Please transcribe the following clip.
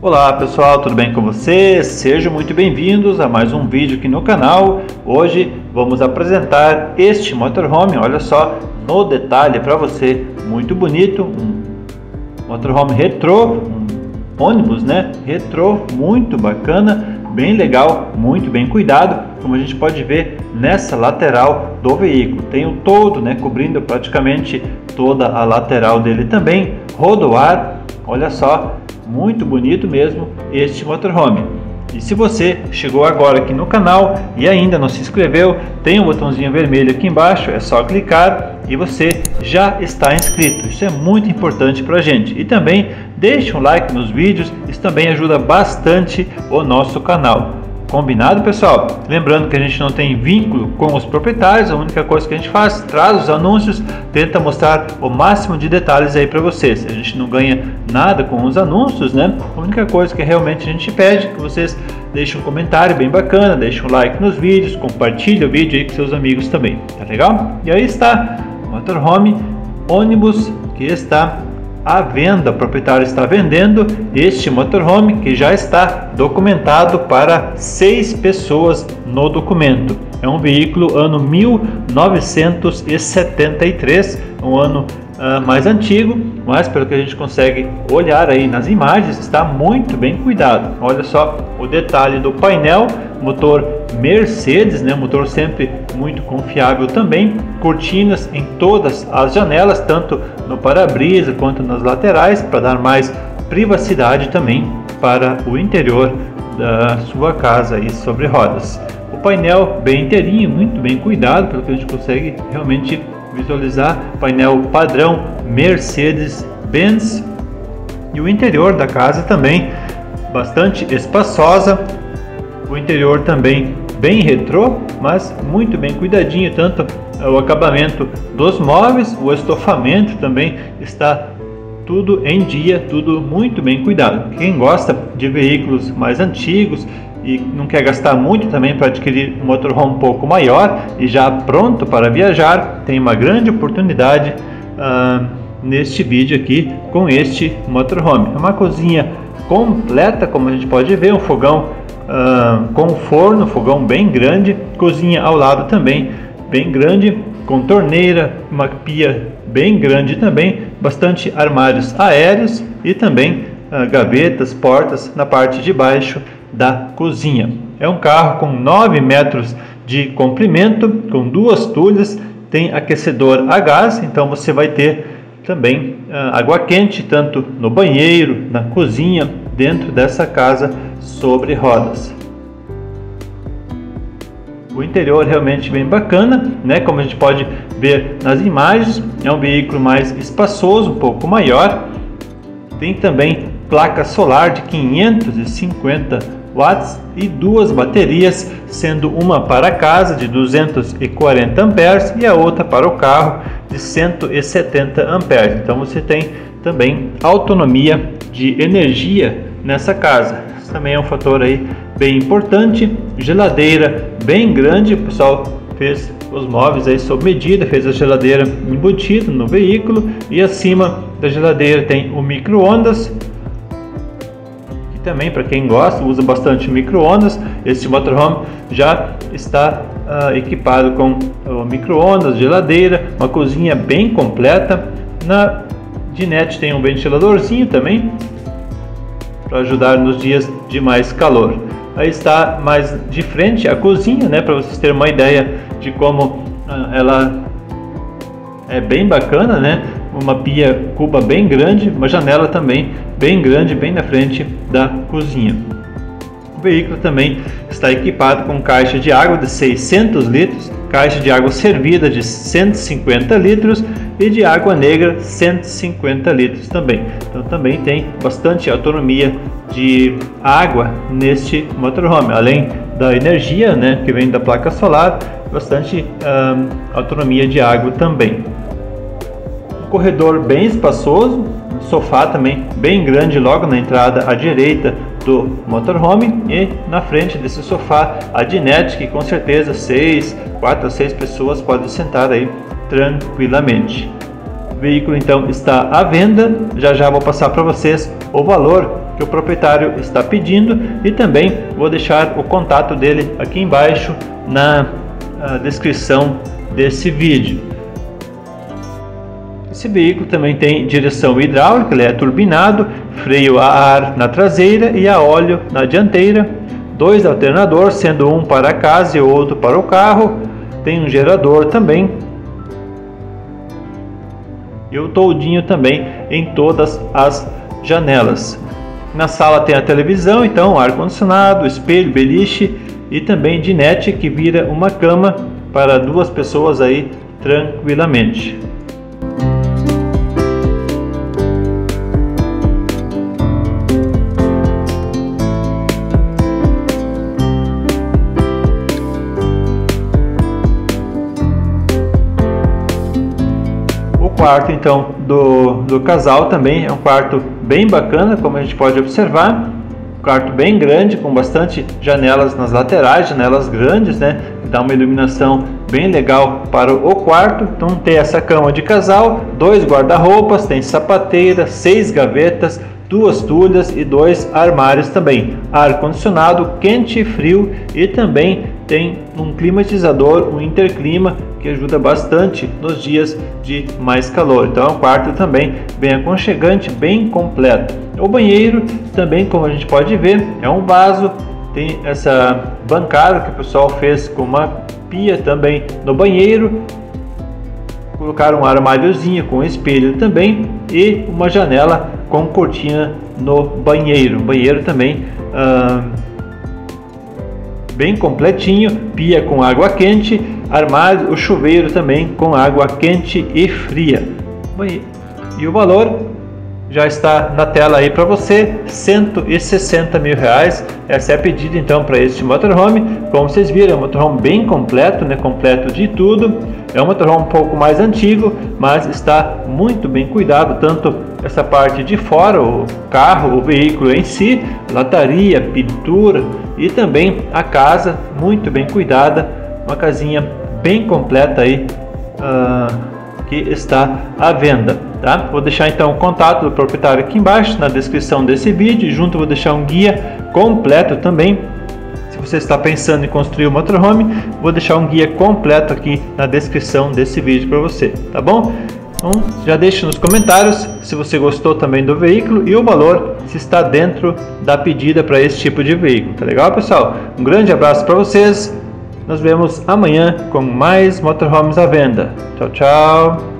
Olá pessoal, tudo bem com vocês? Sejam muito bem-vindos a mais um vídeo aqui no canal. Hoje vamos apresentar este motorhome, olha só, no detalhe para você, muito bonito, um motorhome retrô, um ônibus, né? Retrô, muito bacana, bem legal, muito bem cuidado, como a gente pode ver nessa lateral do veículo. Tem o todo, né, cobrindo praticamente toda a lateral dele também, rodoar, olha só, muito bonito mesmo este motorhome. E se você chegou agora aqui no canal e ainda não se inscreveu, tem um botãozinho vermelho aqui embaixo, é só clicar e você já está inscrito. Isso é muito importante para a gente. E também deixe um like nos vídeos, isso também ajuda bastante o nosso canal. Combinado, pessoal? Lembrando que a gente não tem vínculo com os proprietários, a única coisa que a gente faz, traz os anúncios, tenta mostrar o máximo de detalhes aí para vocês. A gente não ganha nada com os anúncios, né? A única coisa que realmente a gente pede é que vocês deixem um comentário bem bacana, deixem um like nos vídeos, compartilhe o vídeo aí com seus amigos também, tá legal? E aí está motorhome ônibus que está à venda. O proprietário está vendendo este motorhome que já está documentado para seis pessoas no documento. É um veículo ano 1973, um ano uh, mais antigo, mas pelo que a gente consegue olhar aí nas imagens, está muito bem cuidado. Olha só o detalhe do painel, motor Mercedes, né? motor sempre muito confiável também. Cortinas em todas as janelas, tanto no para-brisa quanto nas laterais, para dar mais privacidade também para o interior da sua casa aí sobre rodas. O painel bem inteirinho, muito bem cuidado, pelo que a gente consegue realmente visualizar painel padrão Mercedes-Benz e o interior da casa também bastante espaçosa, o interior também bem retrô, mas muito bem cuidadinho, tanto o acabamento dos móveis, o estofamento também está tudo em dia, tudo muito bem cuidado. Quem gosta de veículos mais antigos e não quer gastar muito também para adquirir um motorhome um pouco maior e já pronto para viajar, tem uma grande oportunidade uh, neste vídeo aqui com este motorhome. É uma cozinha completa, como a gente pode ver, um fogão uh, com forno, fogão bem grande, cozinha ao lado também bem grande, com torneira, uma pia bem grande também, bastante armários aéreos e também uh, gavetas, portas na parte de baixo da cozinha. É um carro com 9 metros de comprimento, com duas tulhas, tem aquecedor a gás, então você vai ter também uh, água quente, tanto no banheiro, na cozinha, dentro dessa casa sobre rodas. O interior realmente bem bacana, né? Como a gente pode ver nas imagens, é um veículo mais espaçoso, um pouco maior. Tem também placa solar de 550 watts e duas baterias, sendo uma para casa de 240 amperes e a outra para o carro de 170 amperes. Então você tem também autonomia de energia nessa casa. Isso também é um fator aí bem importante. Geladeira bem grande, o pessoal fez os móveis aí sob medida, fez a geladeira embutida no veículo e acima da geladeira tem o micro-ondas também para quem gosta, usa bastante micro-ondas. Este motorhome já está uh, equipado com uh, micro-ondas, geladeira, uma cozinha bem completa. Na dinette tem um ventiladorzinho também para ajudar nos dias de mais calor. Aí está mais de frente a cozinha, né, para vocês terem uma ideia de como uh, ela é bem bacana, né? Uma pia cuba bem grande, uma janela também bem grande, bem na frente da cozinha. O veículo também está equipado com caixa de água de 600 litros, caixa de água servida de 150 litros e de água negra 150 litros também. Então também tem bastante autonomia de água neste motorhome, além da energia né, que vem da placa solar, bastante autonomia de água também corredor bem espaçoso, sofá também bem grande logo na entrada à direita do motorhome e na frente desse sofá a dinette que com certeza seis, quatro a seis pessoas podem sentar aí tranquilamente. O veículo então está à venda, já já vou passar para vocês o valor que o proprietário está pedindo e também vou deixar o contato dele aqui embaixo na descrição desse vídeo. Esse veículo também tem direção hidráulica, ele é turbinado, freio a ar na traseira e a óleo na dianteira, dois alternadores, sendo um para a casa e outro para o carro, tem um gerador também e o toldinho também em todas as janelas. Na sala tem a televisão, então ar condicionado, espelho, beliche e também dinette que vira uma cama para duas pessoas aí tranquilamente. Quarto então do, do casal também é um quarto bem bacana, como a gente pode observar. Um quarto bem grande, com bastante janelas nas laterais, janelas grandes, né? Dá uma iluminação bem legal para o quarto. Então tem essa cama de casal, dois guarda-roupas, tem sapateira, seis gavetas, duas tulhas e dois armários também. Ar condicionado, quente e frio e também tem um climatizador, um interclima que ajuda bastante nos dias de mais calor. Então é um quarto também bem aconchegante, bem completo. O banheiro também, como a gente pode ver, é um vaso, tem essa bancada que o pessoal fez com uma pia também no banheiro. Colocaram um armáriozinho com espelho também e uma janela com cortina no banheiro. banheiro também ah, bem completinho, pia com água quente, armário, o chuveiro também com água quente e fria. E o valor já está na tela aí para você, 160 mil reais. Essa é a pedida então para este motorhome. Como vocês viram, é um motorhome bem completo, né? completo de tudo. É um motorhome um pouco mais antigo, mas está muito bem cuidado, tanto essa parte de fora, o carro, o veículo em si, lataria, pintura e também a casa muito bem cuidada, uma casinha bem completa aí. Uh, que está à venda. Tá? Vou deixar então o contato do proprietário aqui embaixo na descrição desse vídeo. Junto vou deixar um guia completo também. Se você está pensando em construir um motorhome, vou deixar um guia completo aqui na descrição desse vídeo para você, tá bom? Então, já deixe nos comentários se você gostou também do veículo e o valor se está dentro da pedida para esse tipo de veículo. Tá legal, pessoal? Um grande abraço para vocês. Nos vemos amanhã com mais motorhomes à venda. Tchau, tchau.